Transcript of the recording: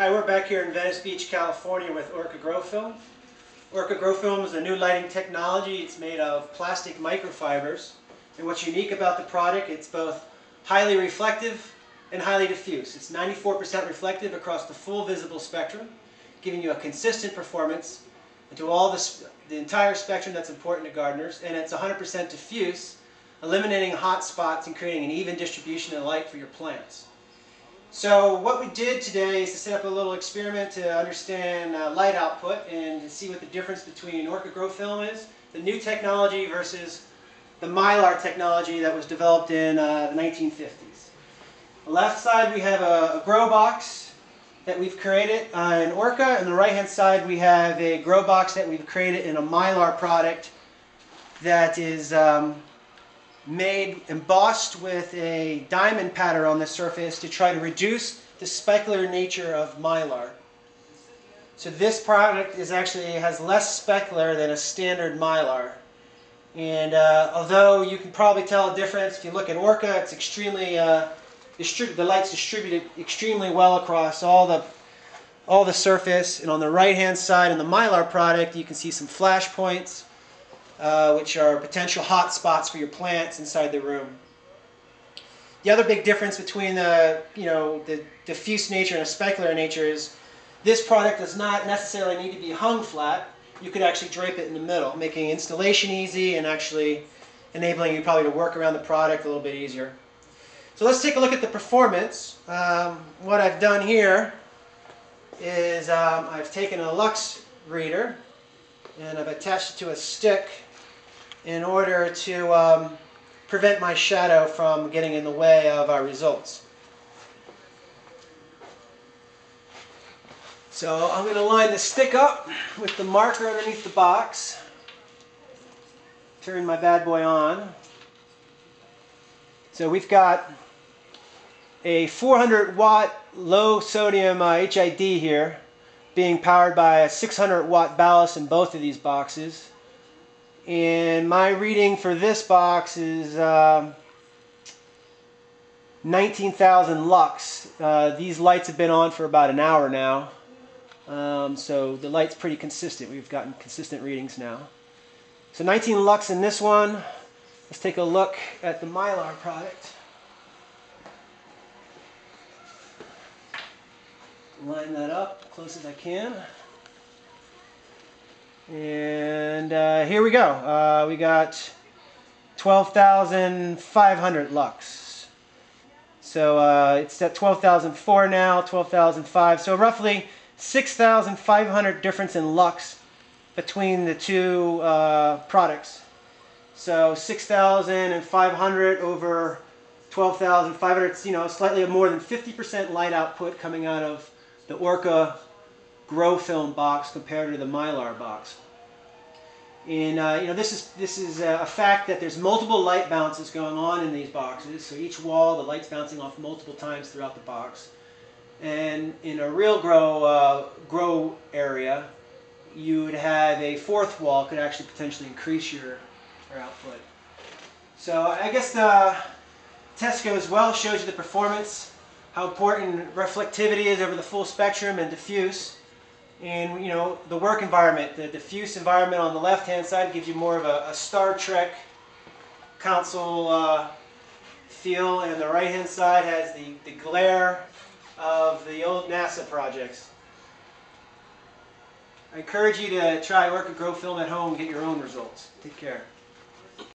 Hi, we're back here in Venice Beach, California with Orca Grow Film. Orca Grow Film is a new lighting technology. It's made of plastic microfibers. And what's unique about the product, it's both highly reflective and highly diffuse. It's 94% reflective across the full visible spectrum, giving you a consistent performance into all the, the entire spectrum that's important to gardeners. And it's 100% diffuse, eliminating hot spots and creating an even distribution of light for your plants. So what we did today is to set up a little experiment to understand uh, light output and to see what the difference between Orca Grow Film is, the new technology versus the Mylar technology that was developed in uh, the 1950s. On the left side we have a, a grow box that we've created uh, in Orca, and the right hand side we have a grow box that we've created in a Mylar product that is um, made embossed with a diamond pattern on the surface to try to reduce the specular nature of mylar. So this product is actually has less specular than a standard mylar. And uh, although you can probably tell a difference if you look at Orca, it's extremely uh, the light's distributed extremely well across all the all the surface. And on the right hand side in the mylar product, you can see some flash points uh, which are potential hot spots for your plants inside the room. The other big difference between the, you know, the diffuse nature and a specular nature is this product does not necessarily need to be hung flat. You could actually drape it in the middle, making installation easy and actually enabling you probably to work around the product a little bit easier. So let's take a look at the performance. Um, what I've done here is um, I've taken a lux reader and I've attached it to a stick in order to um, prevent my shadow from getting in the way of our results. So I'm going to line the stick up with the marker underneath the box. Turn my bad boy on. So we've got a 400 watt low sodium uh, HID here being powered by a 600 watt ballast in both of these boxes. And my reading for this box is um, 19,000 lux. Uh, these lights have been on for about an hour now. Um, so the light's pretty consistent. We've gotten consistent readings now. So 19 lux in this one. Let's take a look at the Mylar product. Line that up close as I can. And uh, here we go. Uh, we got 12,500 lux. So uh, it's at 12,004 now, 12,005. So roughly 6,500 difference in lux between the two uh, products. So 6,500 over 12,500, you know slightly more than 50% light output coming out of the Orca grow film box compared to the mylar box. And uh, you know this is this is a fact that there's multiple light bounces going on in these boxes. So each wall, the light's bouncing off multiple times throughout the box. And in a real grow uh, grow area, you would have a fourth wall could actually potentially increase your, your output. So I guess the test goes well, shows you the performance, how important reflectivity is over the full spectrum and diffuse in you know the work environment. The diffuse environment on the left-hand side gives you more of a, a Star Trek console uh, feel, and the right-hand side has the, the glare of the old NASA projects. I encourage you to try Orca Grow Film at home and get your own results. Take care.